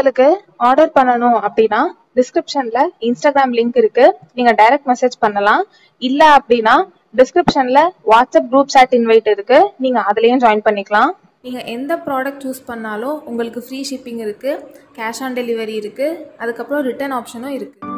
உங்களுக்கு ஆர்டர் பண்ணணும் அப்படின்னா டிஸ்கிரிப்ஷன்ல இன்ஸ்டாகிராம் லிங்க் இருக்கு. நீங்க டைரக்ட் மெசேஜ் பண்ணலாம். இல்ல அப்படின்னா டிஸ்கிரிப்ஷன்ல வாட்ஸ்அப் குரூப் சாட் இன்வைட் இருக்கு. நீங்க அதுலயும் ஜாயின் பண்ணிக்கலாம். நீங்கள் எந்த ப்ராடக்ட் சூஸ் பண்ணாலும் உங்களுக்கு ஃப்ரீ ஷிப்பிங் இருக்குது கேஷ் ஆன் டெலிவரி இருக்குது அதுக்கப்புறம் ரிட்டர்ன் ஆப்ஷனும் இருக்குது